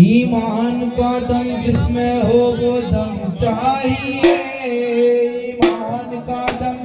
ईमान का दम जिसमें हो वो दम चाहिए। ईमान का दम